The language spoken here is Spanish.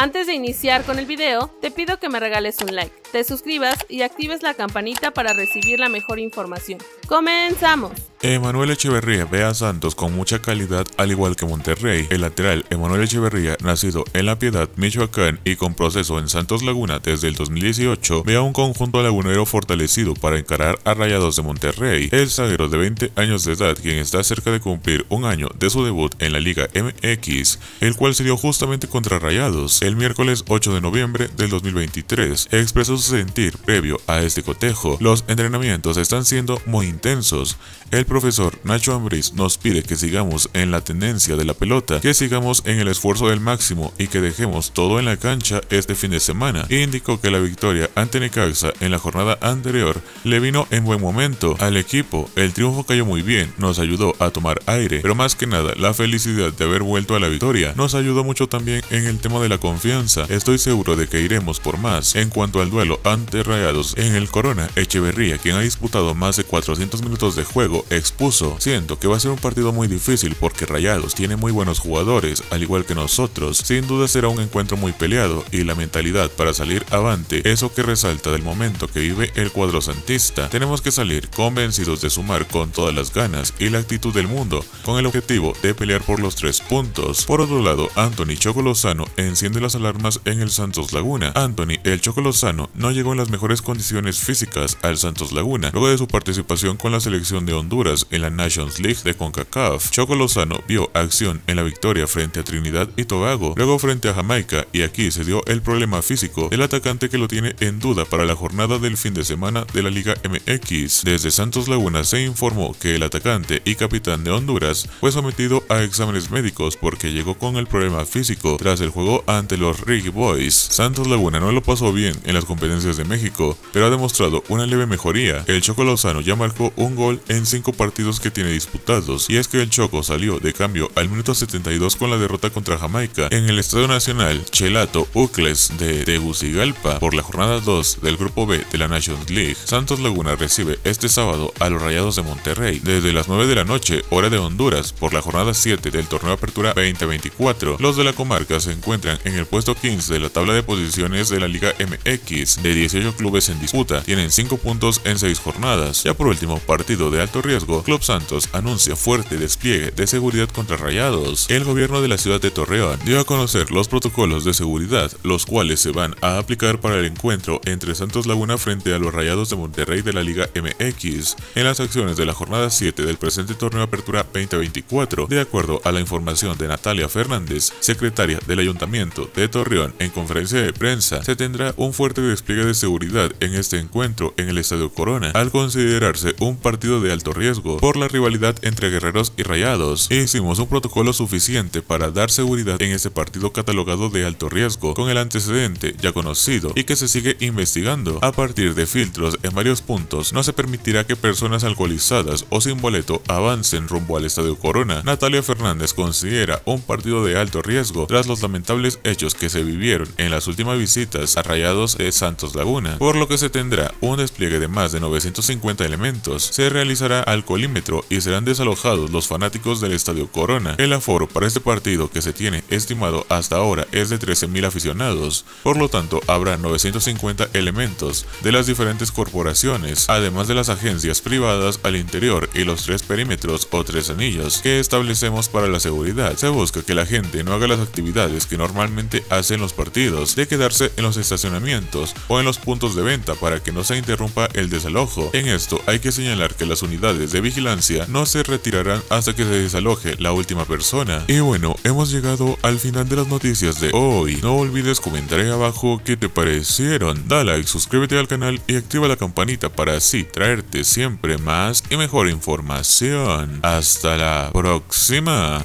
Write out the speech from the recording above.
Antes de iniciar con el video, te pido que me regales un like, te suscribas y actives la campanita para recibir la mejor información. ¡Comenzamos! Emanuel Echeverría ve a Santos con mucha calidad al igual que Monterrey. El lateral Emanuel Echeverría, nacido en La Piedad, Michoacán y con proceso en Santos Laguna desde el 2018, ve a un conjunto lagunero fortalecido para encarar a Rayados de Monterrey. El zaguero de 20 años de edad, quien está cerca de cumplir un año de su debut en la Liga MX, el cual se dio justamente contra Rayados el miércoles 8 de noviembre del 2023, expresó sentir previo a este cotejo. Los entrenamientos están siendo muy intensos. El profesor Nacho Ambriz nos pide que sigamos en la tendencia de la pelota, que sigamos en el esfuerzo del máximo y que dejemos todo en la cancha este fin de semana. Indicó que la victoria ante Necaxa en la jornada anterior le vino en buen momento al equipo. El triunfo cayó muy bien, nos ayudó a tomar aire, pero más que nada la felicidad de haber vuelto a la victoria nos ayudó mucho también en el tema de la confianza. Estoy seguro de que iremos por más. En cuanto al duelo ante Rayados en el Corona, Echeverría, quien ha disputado más de 400 minutos de juego, expuso, siento que va a ser un partido muy difícil porque Rayados tiene muy buenos jugadores, al igual que nosotros. Sin duda será un encuentro muy peleado y la mentalidad para salir avante, eso que resalta del momento que vive el cuadro santista. Tenemos que salir convencidos de sumar con todas las ganas y la actitud del mundo, con el objetivo de pelear por los tres puntos. Por otro lado, Anthony Choco Lozano enciende las alarmas en el Santos Laguna. Anthony, el Choco Lozano, no llegó en las mejores condiciones físicas al Santos Laguna, luego de su participación con la selección de Honduras en la Nations League de CONCACAF. Choco Lozano vio acción en la victoria frente a Trinidad y Tobago, luego frente a Jamaica y aquí se dio el problema físico del atacante que lo tiene en duda para la jornada del fin de semana de la Liga MX. Desde Santos Laguna se informó que el atacante y capitán de Honduras fue sometido a exámenes médicos porque llegó con el problema físico tras el juego ante los Riggy Boys. Santos Laguna no lo pasó bien en las competencias de México, pero ha demostrado una leve mejoría. El Choco Lozano ya marcó un gol en cinco partidos que tiene disputados, y es que el Choco salió de cambio al minuto 72 con la derrota contra Jamaica en el Estadio Nacional Chelato Ucles de Tegucigalpa por la jornada 2 del Grupo B de la Nations League. Santos Laguna recibe este sábado a los Rayados de Monterrey desde las 9 de la noche, hora de Honduras, por la jornada 7 del Torneo Apertura 2024. Los de la comarca se encuentran en el puesto 15 de la tabla de posiciones de la Liga MX. De 18 clubes en disputa, tienen 5 puntos en 6 jornadas. Ya por último, partido de alto riesgo, Club Santos anuncia fuerte despliegue de seguridad contra Rayados. El gobierno de la ciudad de Torreón dio a conocer los protocolos de seguridad, los cuales se van a aplicar para el encuentro entre Santos Laguna frente a los Rayados de Monterrey de la Liga MX en las acciones de la jornada 7 del presente torneo Apertura 2024, de acuerdo a la información de Natalia Fernández, secretaria del Ayuntamiento de Torreón en conferencia de prensa, se tendrá un fuerte despliegue de seguridad en este encuentro en el Estadio Corona, al considerarse un partido de alto riesgo por la rivalidad entre guerreros y rayados. Hicimos un protocolo suficiente para dar seguridad en este partido catalogado de alto riesgo, con el antecedente ya conocido y que se sigue investigando. A partir de filtros en varios puntos, no se permitirá que personas alcoholizadas o sin boleto avancen rumbo al Estadio Corona. Natalia Fernández considera un partido de alto riesgo tras los lamentables hechos que se vivieron en las últimas visitas a Rayados de Laguna, por lo que se tendrá un despliegue de más de 950 elementos. Se realizará alcoholímetro y serán desalojados los fanáticos del Estadio Corona. El aforo para este partido que se tiene estimado hasta ahora es de 13.000 aficionados, por lo tanto habrá 950 elementos de las diferentes corporaciones, además de las agencias privadas al interior y los tres perímetros o tres anillos que establecemos para la seguridad. Se busca que la gente no haga las actividades que normalmente hacen los partidos, de quedarse en los estacionamientos o en los puntos de venta para que no se interrumpa el desalojo. En esto hay que señalar que las unidades de vigilancia no se retirarán hasta que se desaloje la última persona. Y bueno, hemos llegado al final de las noticias de hoy. No olvides comentar ahí abajo qué te parecieron. Da like, suscríbete al canal y activa la campanita para así traerte siempre más y mejor información. Hasta la próxima.